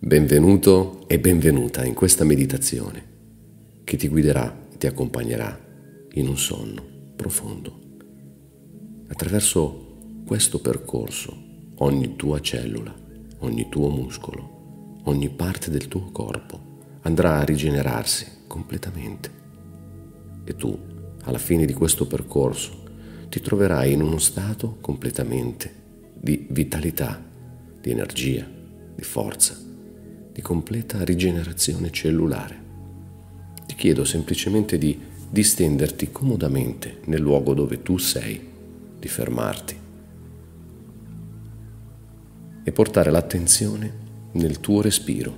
Benvenuto e benvenuta in questa meditazione che ti guiderà e ti accompagnerà in un sonno profondo. Attraverso questo percorso ogni tua cellula, ogni tuo muscolo, ogni parte del tuo corpo andrà a rigenerarsi completamente e tu, alla fine di questo percorso, ti troverai in uno stato completamente di vitalità, di energia, di forza di completa rigenerazione cellulare. Ti chiedo semplicemente di distenderti comodamente nel luogo dove tu sei, di fermarti e portare l'attenzione nel tuo respiro.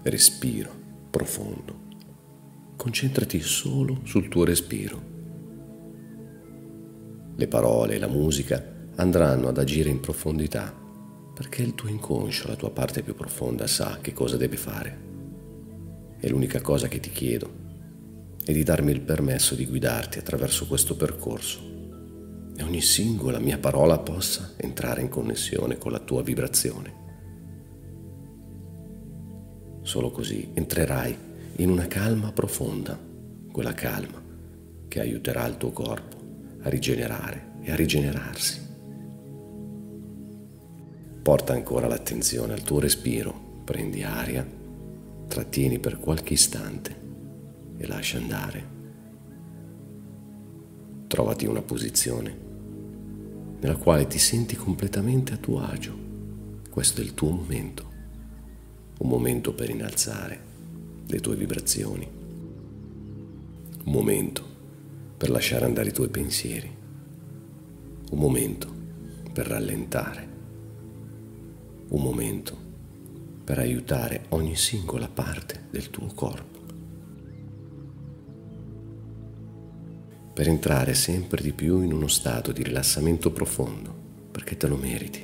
Respiro profondo. Concentrati solo sul tuo respiro. Le parole e la musica andranno ad agire in profondità perché il tuo inconscio, la tua parte più profonda, sa che cosa deve fare. E l'unica cosa che ti chiedo è di darmi il permesso di guidarti attraverso questo percorso e ogni singola mia parola possa entrare in connessione con la tua vibrazione. Solo così entrerai in una calma profonda, quella calma che aiuterà il tuo corpo a rigenerare e a rigenerarsi. Porta ancora l'attenzione al tuo respiro, prendi aria, trattieni per qualche istante e lascia andare. Trovati una posizione nella quale ti senti completamente a tuo agio. Questo è il tuo momento, un momento per innalzare le tue vibrazioni, un momento per lasciare andare i tuoi pensieri, un momento per rallentare un momento per aiutare ogni singola parte del tuo corpo, per entrare sempre di più in uno stato di rilassamento profondo, perché te lo meriti.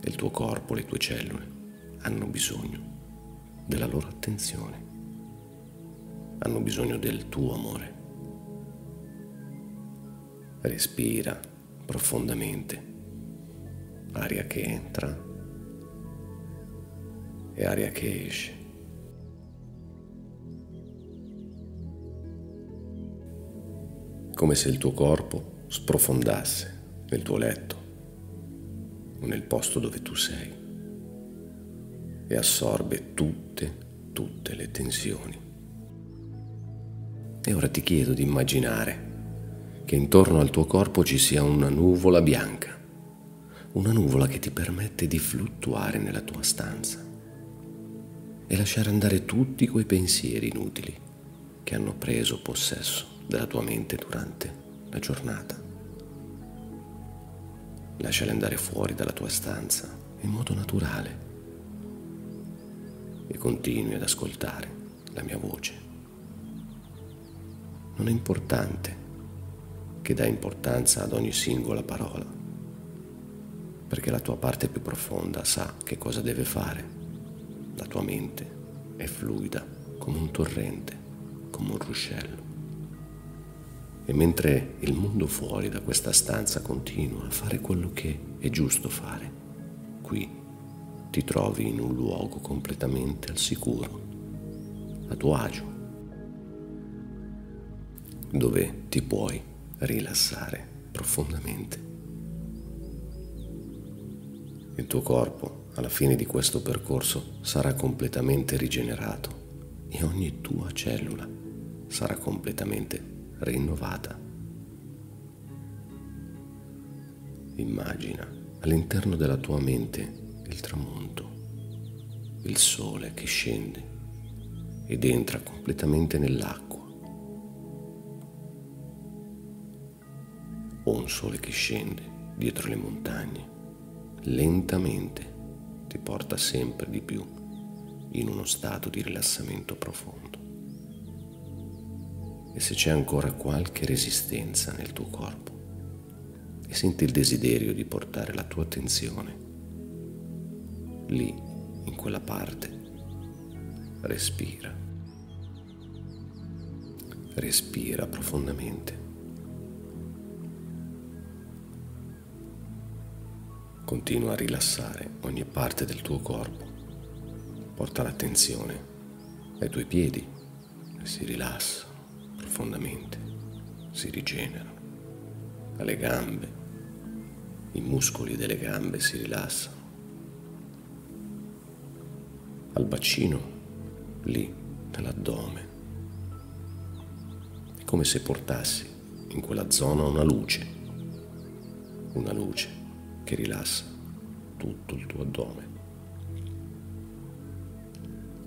E il tuo corpo, le tue cellule hanno bisogno della loro attenzione, hanno bisogno del tuo amore. Respira profondamente aria che entra e aria che esce. Come se il tuo corpo sprofondasse nel tuo letto o nel posto dove tu sei e assorbe tutte, tutte le tensioni. E ora ti chiedo di immaginare che intorno al tuo corpo ci sia una nuvola bianca una nuvola che ti permette di fluttuare nella tua stanza e lasciare andare tutti quei pensieri inutili che hanno preso possesso della tua mente durante la giornata. Lasciali andare fuori dalla tua stanza in modo naturale e continui ad ascoltare la mia voce. Non è importante che dai importanza ad ogni singola parola perché la tua parte più profonda sa che cosa deve fare. La tua mente è fluida come un torrente, come un ruscello. E mentre il mondo fuori da questa stanza continua a fare quello che è giusto fare, qui ti trovi in un luogo completamente al sicuro, a tuo agio, dove ti puoi rilassare profondamente. Il tuo corpo, alla fine di questo percorso, sarà completamente rigenerato e ogni tua cellula sarà completamente rinnovata. Immagina all'interno della tua mente il tramonto, il sole che scende ed entra completamente nell'acqua. O un sole che scende dietro le montagne lentamente ti porta sempre di più in uno stato di rilassamento profondo. E se c'è ancora qualche resistenza nel tuo corpo e senti il desiderio di portare la tua attenzione lì, in quella parte, respira. Respira profondamente Continua a rilassare ogni parte del tuo corpo. Porta l'attenzione ai tuoi piedi si rilassano profondamente, si rigenerano. Alle gambe, i muscoli delle gambe si rilassano. Al bacino, lì, nell'addome. È come se portassi in quella zona una luce, una luce che rilassa tutto il tuo addome.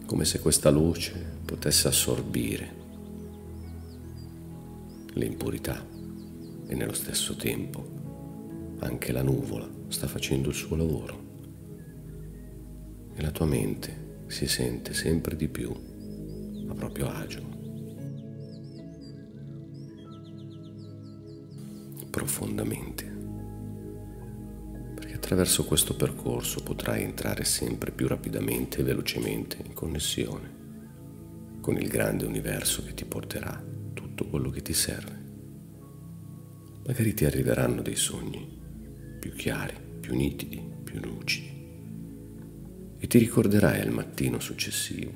Come se questa luce potesse assorbire le impurità e nello stesso tempo anche la nuvola sta facendo il suo lavoro e la tua mente si sente sempre di più a proprio agio. Profondamente attraverso questo percorso potrai entrare sempre più rapidamente e velocemente in connessione con il grande universo che ti porterà tutto quello che ti serve. Magari ti arriveranno dei sogni più chiari, più nitidi, più lucidi e ti ricorderai al mattino successivo.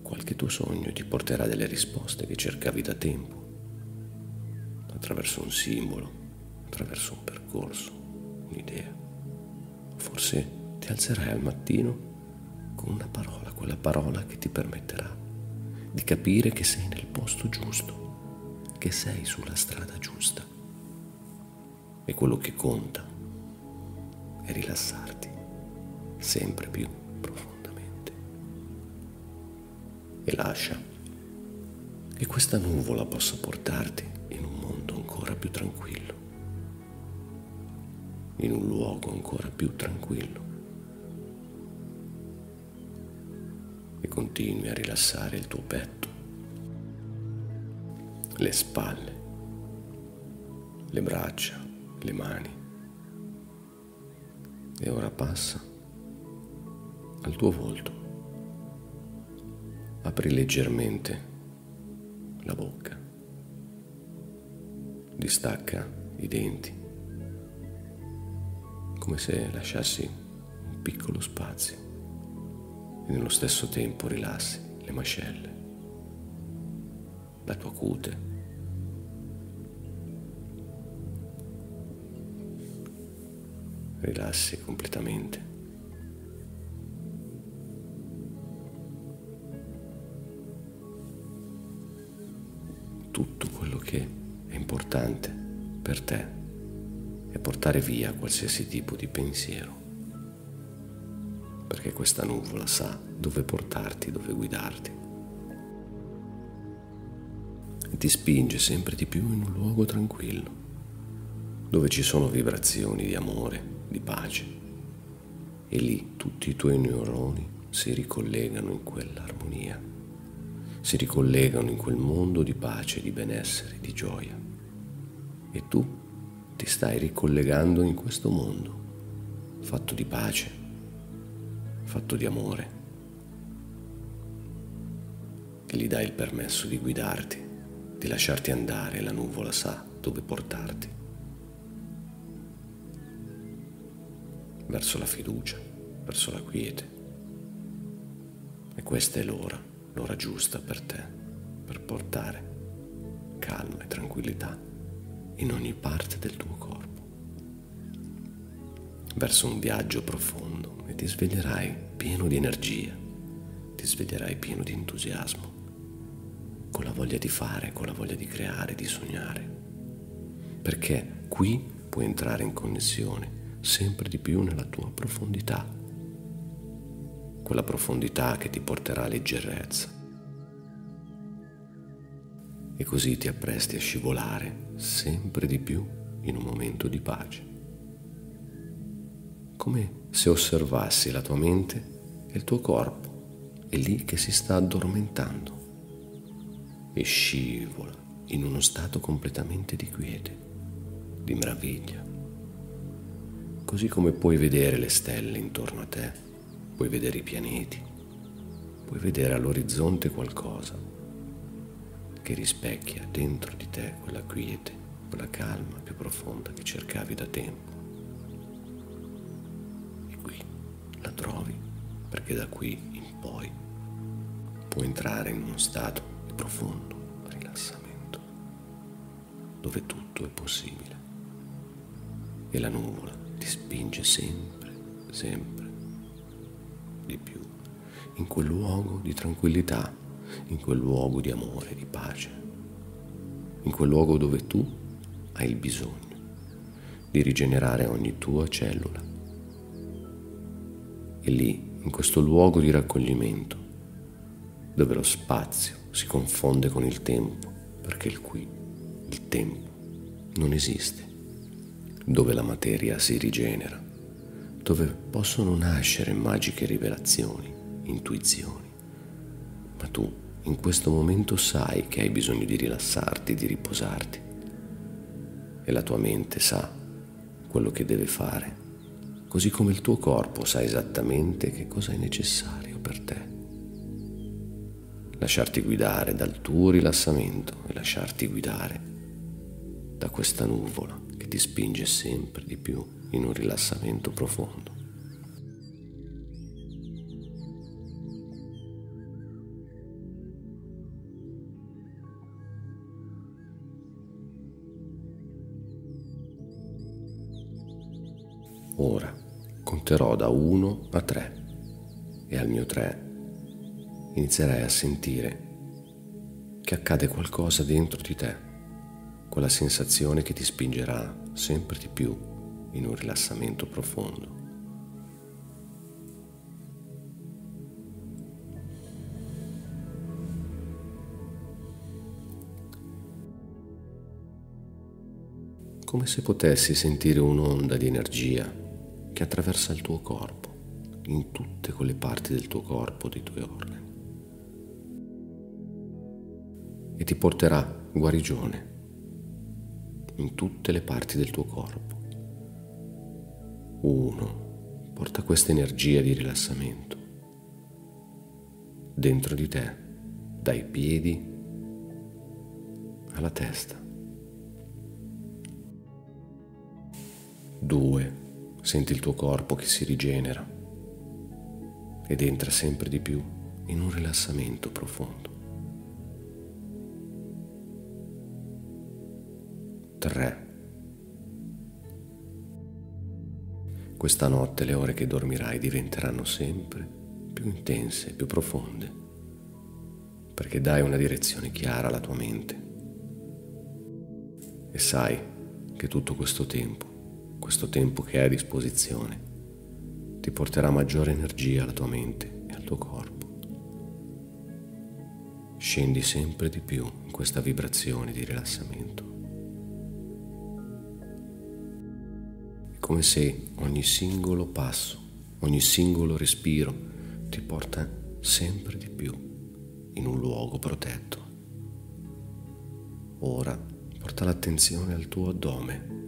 Qualche tuo sogno ti porterà delle risposte che cercavi da tempo, attraverso un simbolo, attraverso un percorso, un'idea. Forse ti alzerai al mattino con una parola, quella parola che ti permetterà di capire che sei nel posto giusto, che sei sulla strada giusta. E quello che conta è rilassarti sempre più profondamente. E lascia che questa nuvola possa portarti in un mondo ancora più tranquillo in un luogo ancora più tranquillo. E continui a rilassare il tuo petto, le spalle, le braccia, le mani. E ora passa al tuo volto. Apri leggermente la bocca, distacca i denti come se lasciassi un piccolo spazio e nello stesso tempo rilassi le mascelle, la tua cute. Rilassi completamente. Tutto quello che è importante per te e portare via qualsiasi tipo di pensiero, perché questa nuvola sa dove portarti, dove guidarti e ti spinge sempre di più in un luogo tranquillo, dove ci sono vibrazioni di amore, di pace e lì tutti i tuoi neuroni si ricollegano in quell'armonia, si ricollegano in quel mondo di pace, di benessere, di gioia. E tu ti stai ricollegando in questo mondo, fatto di pace, fatto di amore, che gli dai il permesso di guidarti, di lasciarti andare, la nuvola sa dove portarti, verso la fiducia, verso la quiete. E questa è l'ora, l'ora giusta per te, per portare calma e tranquillità in ogni parte del tuo corpo, verso un viaggio profondo e ti sveglierai pieno di energia, ti sveglierai pieno di entusiasmo, con la voglia di fare, con la voglia di creare, di sognare, perché qui puoi entrare in connessione sempre di più nella tua profondità, quella profondità che ti porterà leggerezza e così ti appresti a scivolare sempre di più in un momento di pace. Come se osservassi la tua mente e il tuo corpo, è lì che si sta addormentando e scivola in uno stato completamente di quiete, di meraviglia. Così come puoi vedere le stelle intorno a te, puoi vedere i pianeti, puoi vedere all'orizzonte qualcosa che rispecchia dentro di te quella quiete, quella calma più profonda che cercavi da tempo. E qui la trovi perché da qui in poi puoi entrare in uno stato di profondo rilassamento, dove tutto è possibile e la nuvola ti spinge sempre, sempre di più in quel luogo di tranquillità in quel luogo di amore, di pace, in quel luogo dove tu hai il bisogno di rigenerare ogni tua cellula. E lì, in questo luogo di raccoglimento, dove lo spazio si confonde con il tempo, perché il qui, il tempo, non esiste, dove la materia si rigenera, dove possono nascere magiche rivelazioni, intuizioni. Ma tu in questo momento sai che hai bisogno di rilassarti, di riposarti. E la tua mente sa quello che deve fare, così come il tuo corpo sa esattamente che cosa è necessario per te. Lasciarti guidare dal tuo rilassamento e lasciarti guidare da questa nuvola che ti spinge sempre di più in un rilassamento profondo. Conterò da 1 a 3 e al mio 3 inizierai a sentire che accade qualcosa dentro di te, quella sensazione che ti spingerà sempre di più in un rilassamento profondo. come se potessi sentire un'onda di energia che attraversa il tuo corpo, in tutte quelle parti del tuo corpo, dei tuoi organi. E ti porterà guarigione in tutte le parti del tuo corpo. Uno, porta questa energia di rilassamento dentro di te, dai piedi alla testa. Due, Senti il tuo corpo che si rigenera ed entra sempre di più in un rilassamento profondo. 3. Questa notte le ore che dormirai diventeranno sempre più intense, più profonde, perché dai una direzione chiara alla tua mente e sai che tutto questo tempo questo tempo che hai a disposizione ti porterà maggiore energia alla tua mente e al tuo corpo. Scendi sempre di più in questa vibrazione di rilassamento. È come se ogni singolo passo, ogni singolo respiro ti porta sempre di più in un luogo protetto. Ora porta l'attenzione al tuo addome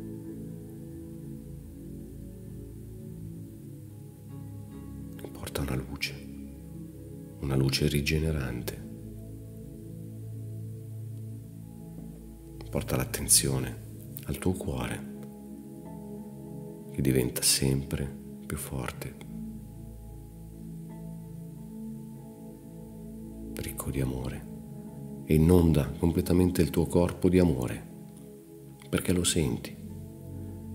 una luce rigenerante. Porta l'attenzione al tuo cuore che diventa sempre più forte, ricco di amore e inonda completamente il tuo corpo di amore perché lo senti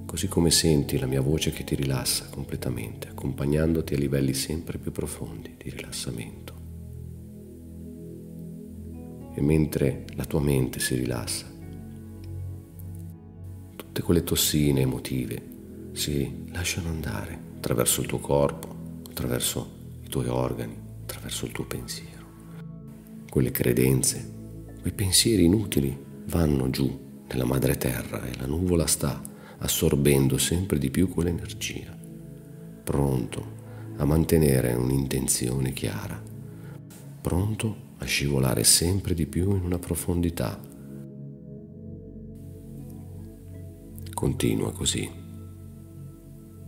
così come senti la mia voce che ti rilassa completamente, accompagnandoti a livelli sempre più profondi di rilassamento. E mentre la tua mente si rilassa, tutte quelle tossine emotive si lasciano andare attraverso il tuo corpo, attraverso i tuoi organi, attraverso il tuo pensiero. Quelle credenze, quei pensieri inutili vanno giù nella madre terra e la nuvola sta assorbendo sempre di più quell'energia, pronto a mantenere un'intenzione chiara, pronto a scivolare sempre di più in una profondità. Continua così,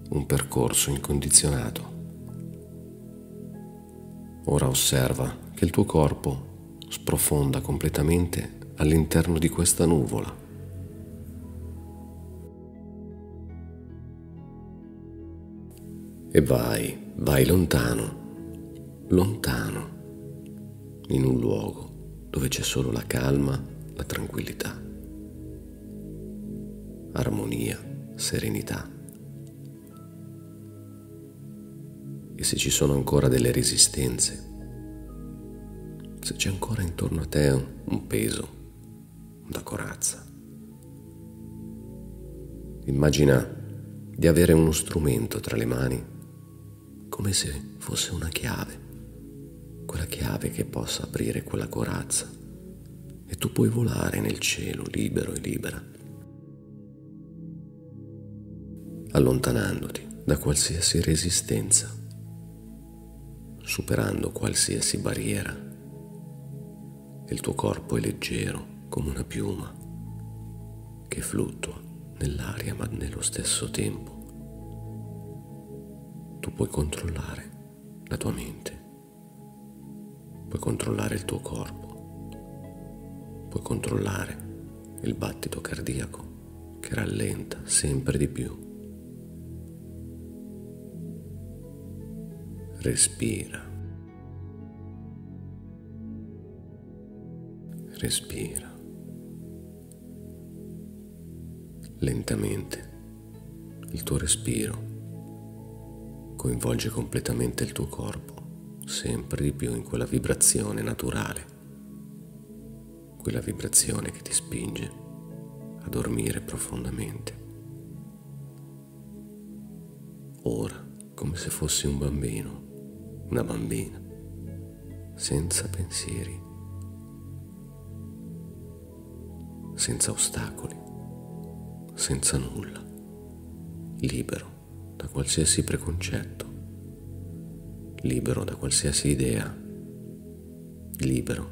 un percorso incondizionato. Ora osserva che il tuo corpo sprofonda completamente all'interno di questa nuvola E vai, vai lontano, lontano, in un luogo dove c'è solo la calma, la tranquillità, armonia, serenità. E se ci sono ancora delle resistenze, se c'è ancora intorno a te un peso, una corazza, immagina di avere uno strumento tra le mani, come se fosse una chiave, quella chiave che possa aprire quella corazza e tu puoi volare nel cielo libero e libera, allontanandoti da qualsiasi resistenza superando qualsiasi barriera. Il tuo corpo è leggero come una piuma che fluttua nell'aria ma nello stesso tempo. Tu puoi controllare la tua mente, puoi controllare il tuo corpo, puoi controllare il battito cardiaco che rallenta sempre di più. Respira. Respira. Lentamente il tuo respiro coinvolge completamente il tuo corpo, sempre di più in quella vibrazione naturale, quella vibrazione che ti spinge a dormire profondamente. Ora, come se fossi un bambino, una bambina, senza pensieri, senza ostacoli, senza nulla, libero da qualsiasi preconcetto, libero da qualsiasi idea, libero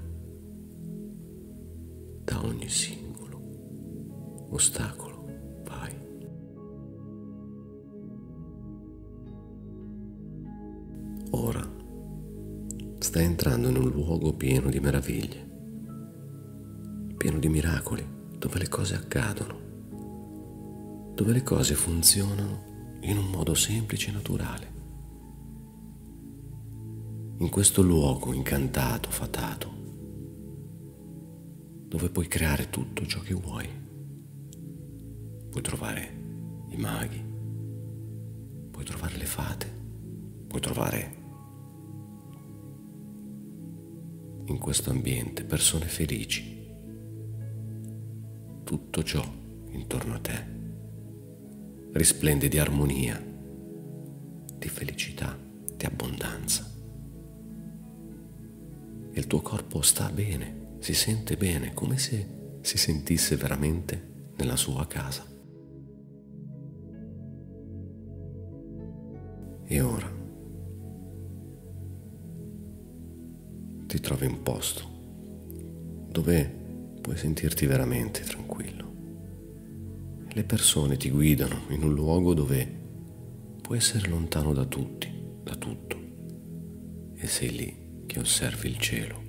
da ogni singolo ostacolo. Ora stai entrando in un luogo pieno di meraviglie, pieno di miracoli, dove le cose accadono, dove le cose funzionano in un modo semplice e naturale. In questo luogo incantato, fatato, dove puoi creare tutto ciò che vuoi. Puoi trovare i maghi, puoi trovare le fate, puoi trovare in questo ambiente persone felici. Tutto ciò intorno a te risplende di armonia, di felicità, di abbondanza. Il tuo corpo sta bene, si sente bene, come se si sentisse veramente nella sua casa. E ora ti trovi un posto dove puoi sentirti veramente tranquillo. Le persone ti guidano in un luogo dove puoi essere lontano da tutti, da tutto, e sei lì che osservi il cielo.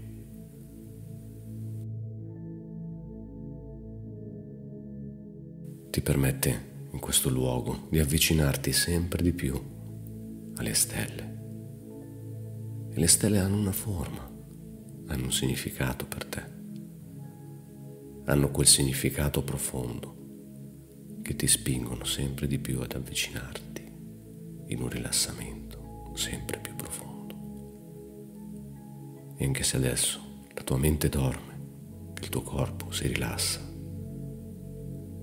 Ti permette in questo luogo di avvicinarti sempre di più alle stelle. E le stelle hanno una forma, hanno un significato per te. Hanno quel significato profondo che ti spingono sempre di più ad avvicinarti in un rilassamento sempre più profondo. E anche se adesso la tua mente dorme, il tuo corpo si rilassa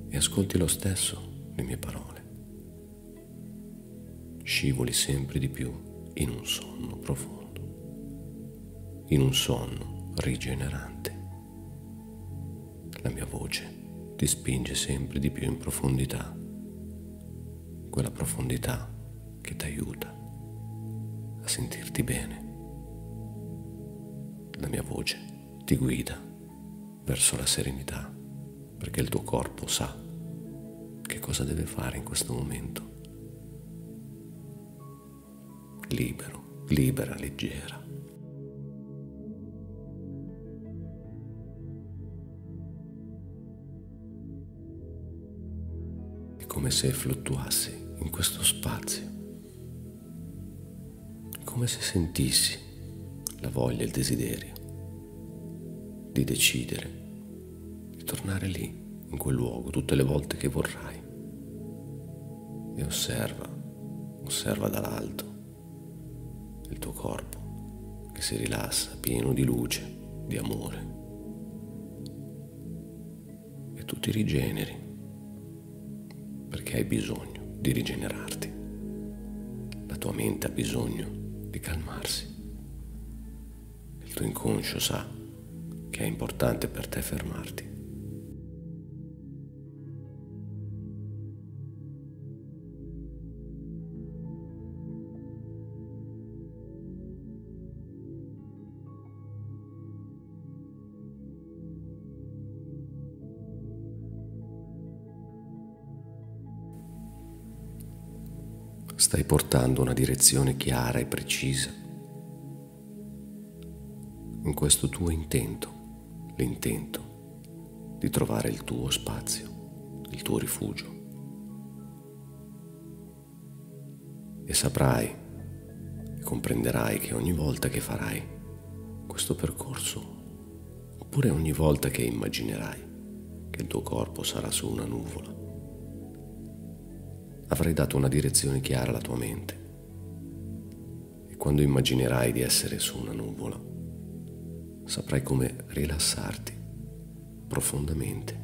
e ascolti lo stesso le mie parole, scivoli sempre di più in un sonno profondo in un sonno rigenerante. La mia voce ti spinge sempre di più in profondità, quella profondità che ti aiuta a sentirti bene. La mia voce ti guida verso la serenità perché il tuo corpo sa che cosa deve fare in questo momento. Libero, libera, leggera. come se fluttuassi in questo spazio come se sentissi la voglia il desiderio di decidere di tornare lì, in quel luogo, tutte le volte che vorrai. E osserva, osserva dall'alto il tuo corpo che si rilassa, pieno di luce, di amore. E tu ti rigeneri perché hai bisogno di rigenerarti. La tua mente ha bisogno di calmarsi. Tuo inconscio sa che è importante per te fermarti. Stai portando una direzione chiara e precisa questo tuo intento l'intento di trovare il tuo spazio, il tuo rifugio. E saprai e comprenderai che ogni volta che farai questo percorso, oppure ogni volta che immaginerai che il tuo corpo sarà su una nuvola, avrai dato una direzione chiara alla tua mente. E quando immaginerai di essere su una nuvola, saprai come rilassarti profondamente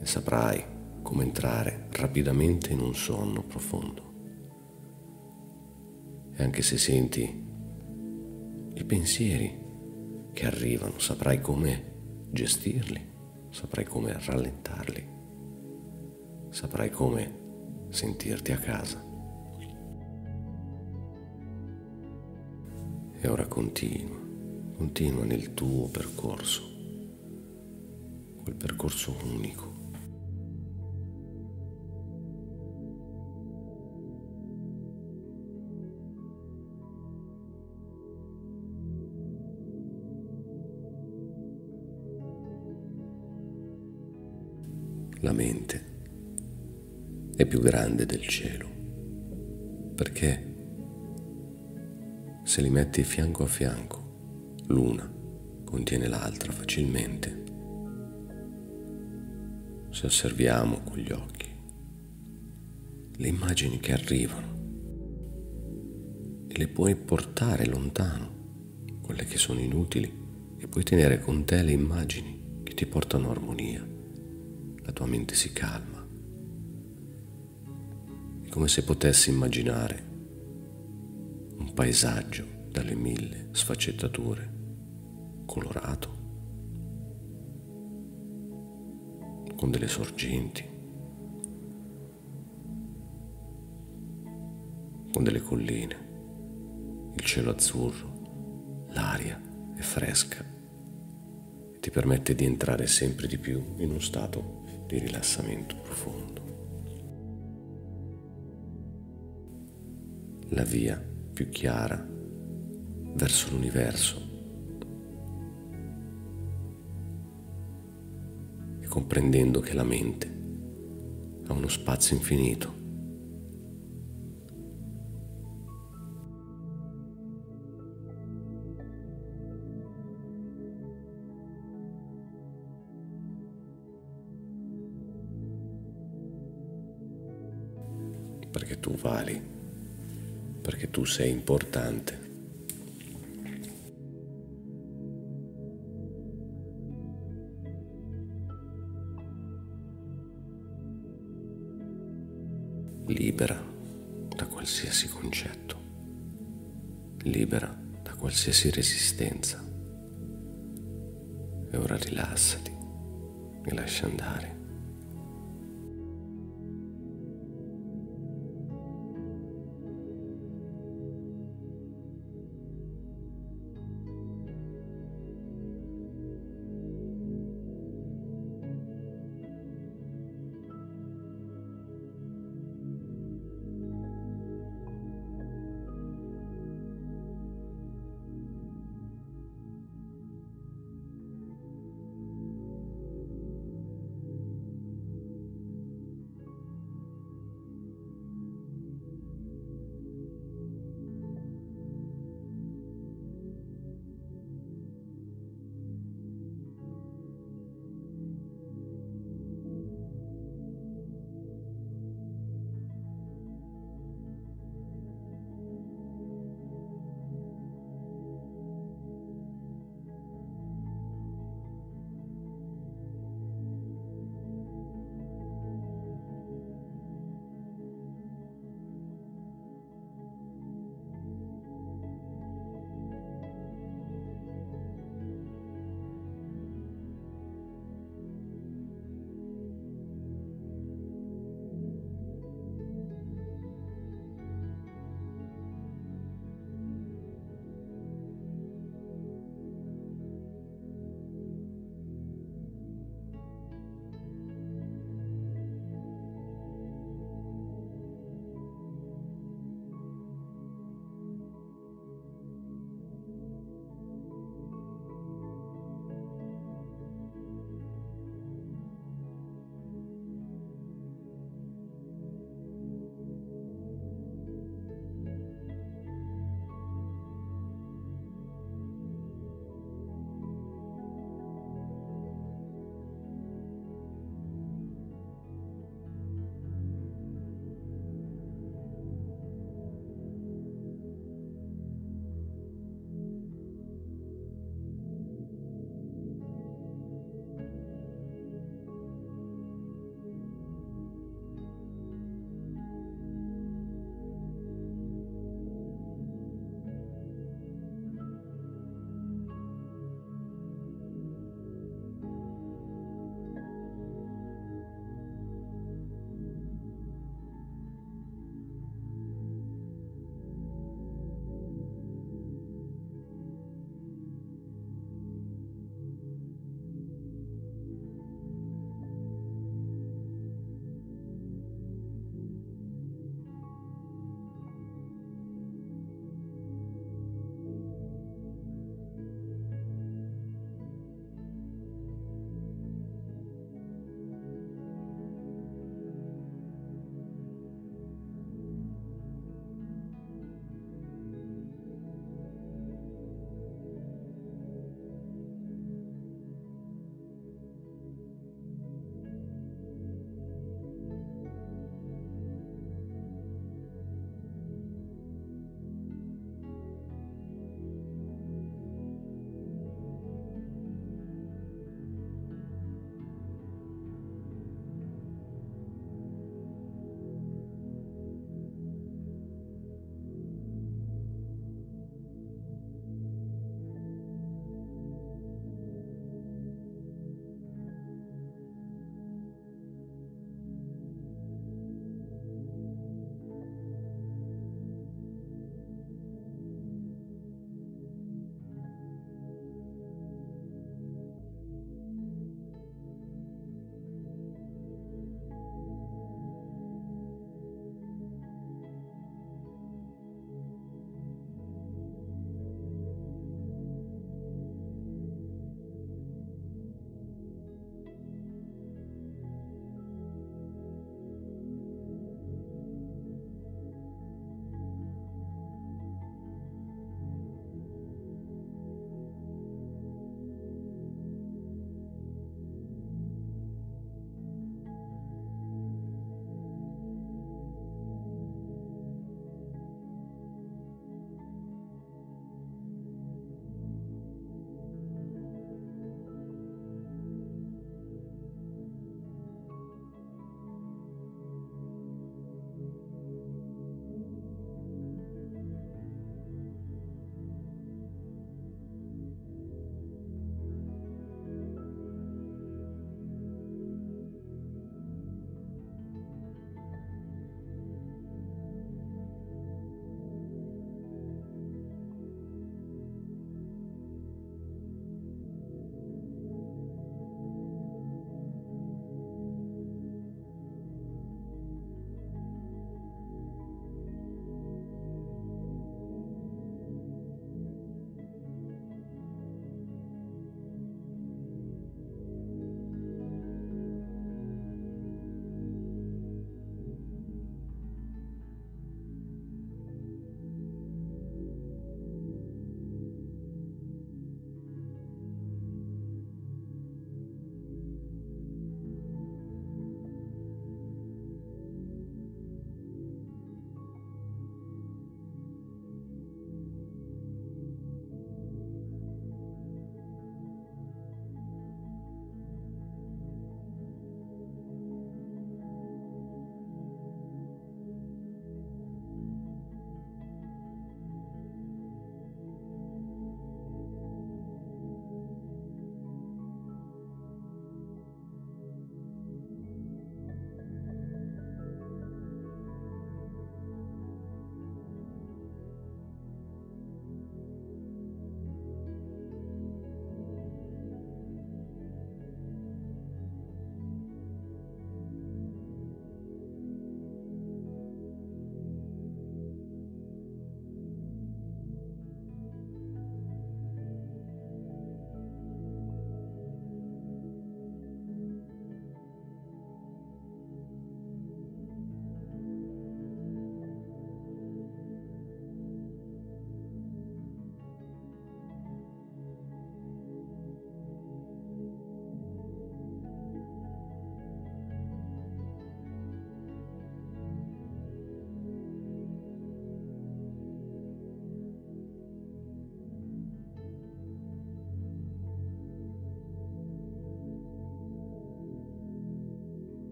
e saprai come entrare rapidamente in un sonno profondo. E anche se senti i pensieri che arrivano, saprai come gestirli, saprai come rallentarli, saprai come sentirti a casa. E ora continua Continua nel tuo percorso, quel percorso unico. La mente è più grande del cielo perché se li metti fianco a fianco l'una contiene l'altra facilmente. Se osserviamo con gli occhi le immagini che arrivano e le puoi portare lontano, quelle che sono inutili, e puoi tenere con te le immagini che ti portano armonia, la tua mente si calma. È come se potessi immaginare un paesaggio dalle mille sfaccettature colorato, con delle sorgenti, con delle colline, il cielo azzurro, l'aria è fresca e ti permette di entrare sempre di più in uno stato di rilassamento profondo. La via più chiara verso l'universo comprendendo che la mente ha uno spazio infinito. Perché tu vali, perché tu sei importante. Qualsiasi resistenza. E ora rilassati e lascia andare.